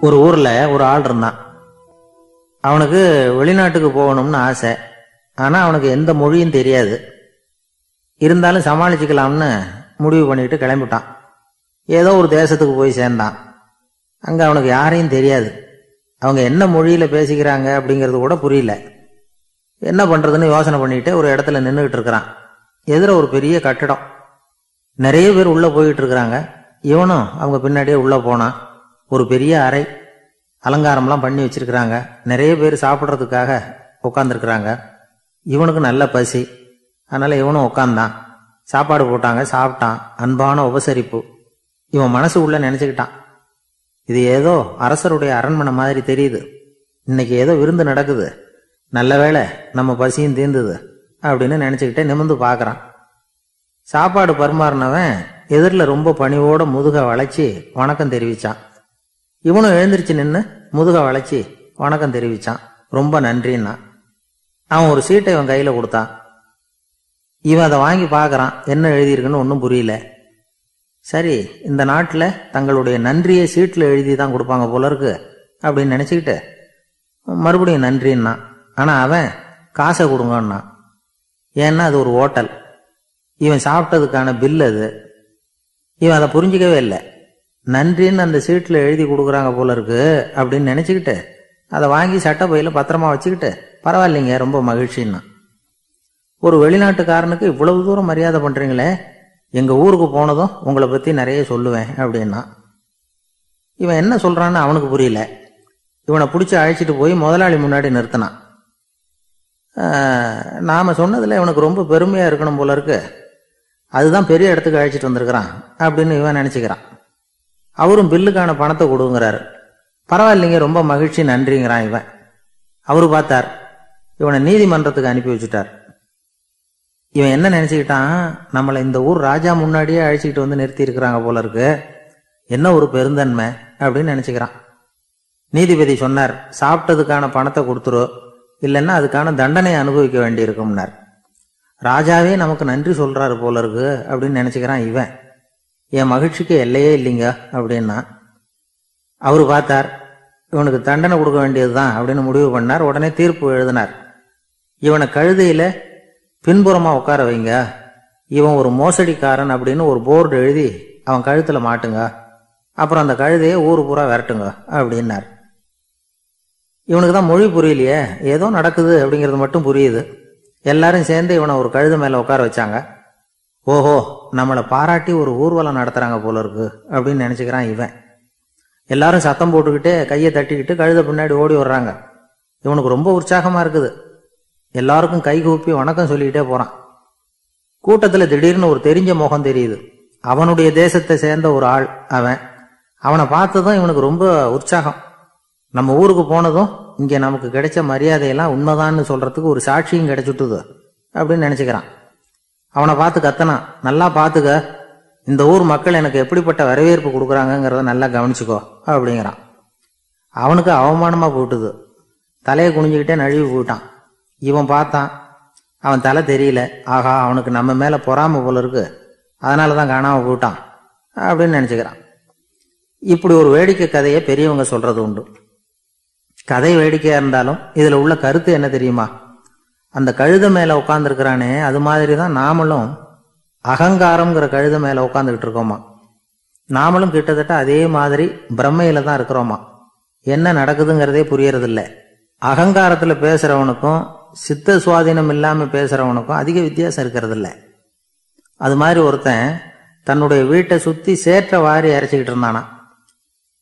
ஒரு ஊர்ல ஒரு ஆள் இருந்தான். அவனுக்கு வெளிநாட்டுக்கு போகணும்னு ஆசை. ஆனா அவனுக்கு எந்த மொழியும் தெரியாது. இருந்தாலும் சமாளிச்சுக்கலாம்னு முடிவு பண்ணிட்டு கிளம்பிட்டான். ஏதோ ஒரு தேசத்துக்கு போய் சேர்ந்தான். அங்க அவனுக்கு யாரையும் தெரியாது. அவங்க என்ன மொழியில பேசிக்கிறாங்க அப்படிங்கிறது கூட புரியல. என்ன பண்றதுன்னு யோசனை பண்ணிட்டு ஒரு இடத்துல நின்றுகிட்டு இருக்கிறான். எதிர ஒரு பெரிய கட்டடம். நிறைய பேர் உள்ள போயிட்டு இருக்கிறாங்க. இவனும் அவங்க பின்னாடியே உள்ள போனான். ஒரு பெரிய அறை. அலங்காரம்லாம் பண்ணி வச்சிருக்கிறாங்க. நிறைய பேர் சாப்பிட்றதுக்காக உட்காந்துருக்குறாங்க இவனுக்கு நல்ல பசி. அதனால் இவனும் உட்காந்தான் சாப்பாடு போட்டாங்க சாப்பிட்டான். அன்பான உபசரிப்பு. இவன் மனசு உள்ள நினச்சிக்கிட்டான். இது ஏதோ அரசருடைய அரண்மனை மாதிரி தெரியுது. இன்னைக்கு ஏதோ விருந்து நடக்குது. நல்ல வேளை நம்ம பசியும் தீர்ந்துது அப்படின்னு நினச்சிக்கிட்டே நிமிந்து பார்க்குறான். சாப்பாடு பரிமாறினவன் எதிரில் ரொம்ப பணிவோட முதுக வளைச்சி வணக்கம் தெரிவித்தான் இவனும் எழுந்திருச்சு நின்று முதுக வளைச்சி வணக்கம் தெரிவிச்சான். ரொம்ப நன்றின்னா. அவன் ஒரு சீட்டை இவன் கையில் கொடுத்தான். இவன் அதை வாங்கி பார்க்குறான். என்ன எழுதியிருக்குன்னு ஒன்றும் புரியல. சரி இந்த நாட்டில் தங்களுடைய நன்றியை சீட்டில் எழுதி தான் கொடுப்பாங்க போல இருக்கு அப்படின்னு நினச்சிக்கிட்டு மறுபடியும் நன்றின்னா. ஆனால் அவன் காசை கொடுங்கன்னா ஏன்னா அது ஒரு ஹோட்டல் இவன் சாப்பிட்டதுக்கான பில் அது. இவன் அதை புரிஞ்சிக்கவே இல்லை. நன்றின்னு அந்த சீட்டில் எழுதி கொடுக்குறாங்க போல இருக்கு அப்படின்னு நினச்சிக்கிட்டு அதை வாங்கி சட்டை பையில் பத்திரமா வச்சுக்கிட்டு பரவாயில்லைங்க ரொம்ப மகிழ்ச்சின்னா. ஒரு வெளிநாட்டுக்காரனுக்கு இவ்வளவு தூரம் மரியாதை பண்ணுறீங்களே எங்கள் ஊருக்கு போனதும் உங்களை பற்றி நிறைய சொல்லுவேன் அப்படின்னா. இவன் என்ன சொல்கிறான்னு அவனுக்கு புரியல. இவனை பிடிச்சி அழைச்சிட்டு போய் முதலாளி முன்னாடி நிறுத்தினான். நாம் சொன்னதில் இவனுக்கு ரொம்ப பெருமையாக இருக்கணும் போல இருக்கு. அதுதான் பெரிய இடத்துக்கு அழைச்சிட்டு வந்திருக்கிறான் அப்படின்னு இவன் நினச்சிக்கிறான். அவரும் பில்லுக்கான பணத்தை கொடுங்கிறாரு. பரவாயில்லைங்க ரொம்ப மகிழ்ச்சி நன்றிங்கிறான் இவன். அவரு பார்த்தார் இவனை நீதிமன்றத்துக்கு அனுப்பி வச்சுட்டார். இவன் என்ன நினைச்சுக்கிட்டான்? நம்மளை இந்த ஊர் ராஜா முன்னாடியே அழைச்சிக்கிட்டு வந்து நிறுத்தி இருக்கிறாங்க போல இருக்கு. என்ன ஒரு பெருந்தன்மை அப்படின்னு நினைச்சுக்கிறான். நீதிபதி சொன்னார் சாப்பிட்டதுக்கான பணத்தை கொடுத்துரு இல்லைன்னா அதுக்கான தண்டனை அனுபவிக்க வேண்டியிருக்கும்னார். ராஜாவே நமக்கு நன்றி சொல்றாரு போல இருக்கு அப்படின்னு நினைச்சுக்கிறான் இவன். என் மகிழ்ச்சிக்கு எல்லையே இல்லைங்க அப்படின்னா அவர் பார்த்தார் இவனுக்கு தண்டனை கொடுக்க வேண்டியதுதான் அப்படின்னு முடிவு பண்ணார் உடனே தீர்ப்பு எழுதினார். இவனை கழுதையில பின்புறமா உட்கார வைங்க. இவன் ஒரு மோசடிக்காரன் அப்படின்னு ஒரு போர்டு எழுதி அவன் கழுத்துல மாட்டுங்க. அப்புறம் அந்த கழுதையை ஊர் பூரா விரட்டுங்க அப்படின்னார். இவனுக்கு தான் மொழி புரியலையே ஏதோ நடக்குது அப்படிங்கிறது மட்டும் புரியுது. எல்லாரும் சேர்ந்து இவனை ஒரு கழுத மேல உட்கார வச்சாங்க. ஓஹோ நம்மளை பாராட்டி ஒரு ஊர்வலம் நடத்துறாங்க போல இருக்கு அப்படின்னு நினைச்சுக்கிறான் இவன். எல்லாரும் சத்தம் போட்டுக்கிட்டே கையை தட்டிக்கிட்டு கழுத பின்னாடி ஓடி வர்றாங்க. இவனுக்கு ரொம்ப உற்சாகமா இருக்குது. எல்லாருக்கும் கை கூப்பி வணக்கம் சொல்லிக்கிட்டே போறான். கூட்டத்துல திடீர்னு ஒரு தெரிஞ்ச முகம் தெரியுது. அவனுடைய தேசத்தை சேர்ந்த ஒரு ஆள் அவன். அவனை பார்த்ததும் இவனுக்கு ரொம்ப உற்சாகம். நம்ம ஊருக்கு போனதும் இங்க நமக்கு கிடைச்ச மரியாதையெல்லாம் உண்மைதான்னு சொல்றதுக்கு ஒரு சாட்சியும் கிடைச்சுட்டுது அப்படின்னு நினைச்சுக்கிறான். அவனை பார்த்து கத்தனான் நல்லா பார்த்துக்க. இந்த ஊர் மக்கள் எனக்கு எப்படிப்பட்ட வரவேற்பு கொடுக்குறாங்கங்கிறத நல்லா கவனிச்சுக்கோ அப்படிங்கிறான். அவனுக்கு அவமானமாக போட்டுது. தலையை குனிஞ்சுக்கிட்டே நழுவி போயிட்டான். இவன் பார்த்தான் அவன் தலை தெரியல. ஆகா அவனுக்கு நம்ம மேலே பொறாம போல இருக்கு. அதனால தான் காணாமல் போயிட்டான் அப்படின்னு நினச்சிக்கிறான். இப்படி ஒரு வேடிக்கை கதையை பெரியவங்க சொல்கிறது உண்டு. கதை வேடிக்கையாக இருந்தாலும் இதில் உள்ள கருத்து என்ன தெரியுமா? அந்த கழுத மேல உட்காந்துருக்கிறானே அது மாதிரி தான் நாமளும் அகங்காரம்ங்கிற கழுத மேல உட்காந்துக்கிட்டு இருக்கோமா? நாமளும் கிட்டத்தட்ட அதே மாதிரி பிரம்மையில தான் இருக்கிறோமா? என்ன நடக்குதுங்கிறதே புரியறதில்ல. அகங்காரத்துல பேசுறவனுக்கும் சித்த சுவாதீனம் இல்லாம பேசுறவனுக்கும் அதிக வித்தியாசம் இருக்கிறதில்ல. அது மாதிரி ஒருத்தன் தன்னுடைய வீட்டை சுத்தி சேற்ற வாரி அரைச்சிக்கிட்டு இருந்தானா?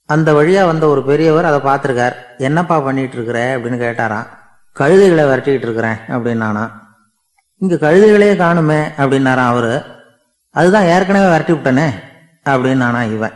அந்த வழியா வந்த ஒரு பெரியவர் அதை பார்த்துருக்கார். என்னப்பா பண்ணிட்டு இருக்கிற அப்படின்னு கேட்டாராம். கழுதைகளை விரட்டிக்கிட்டு இருக்கிறேன் அப்படின்னானா. இங்க கழுதைகளே காணுமே அப்படின்னாராம் அவரு. அதுதான் ஏற்கனவே விரட்டி விட்டனே அப்படின்னானா இவன்.